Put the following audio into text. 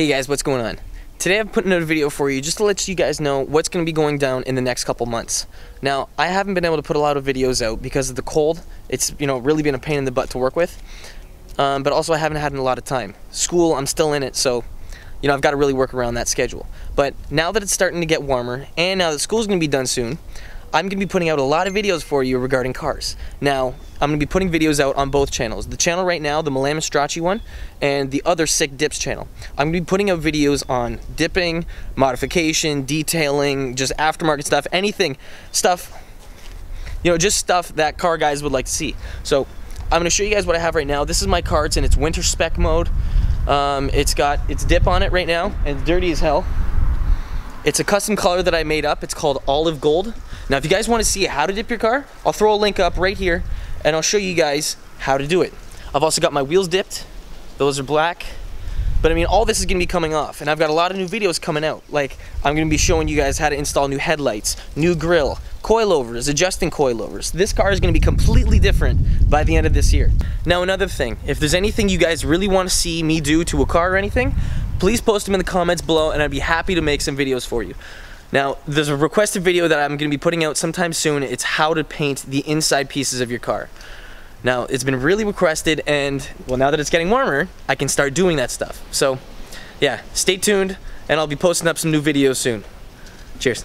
Hey guys, what's going on? Today I'm putting out a video for you just to let you guys know what's going to be going down in the next couple months. Now, I haven't been able to put a lot of videos out because of the cold. It's, you know, really been a pain in the butt to work with. Um, but also I haven't had a lot of time. School, I'm still in it, so, you know, I've got to really work around that schedule. But now that it's starting to get warmer, and now that school's going to be done soon, I'm going to be putting out a lot of videos for you regarding cars. Now, I'm going to be putting videos out on both channels. The channel right now, the Milan Mastracci one, and the other Sick Dips channel. I'm going to be putting out videos on dipping, modification, detailing, just aftermarket stuff, anything, stuff, you know, just stuff that car guys would like to see. So, I'm going to show you guys what I have right now. This is my car. It's in its winter spec mode. Um, it's got its dip on it right now, and it's dirty as hell. It's a custom color that I made up. It's called olive gold. Now, if you guys want to see how to dip your car, I'll throw a link up right here and I'll show you guys how to do it. I've also got my wheels dipped. Those are black. But I mean, all this is gonna be coming off, and I've got a lot of new videos coming out. Like, I'm gonna be showing you guys how to install new headlights, new grill, coilovers, adjusting coilovers. This car is gonna be completely different by the end of this year. Now, another thing, if there's anything you guys really wanna see me do to a car or anything, please post them in the comments below, and I'd be happy to make some videos for you. Now, there's a requested video that I'm gonna be putting out sometime soon. It's how to paint the inside pieces of your car. Now, it's been really requested and, well, now that it's getting warmer, I can start doing that stuff. So, yeah, stay tuned and I'll be posting up some new videos soon. Cheers.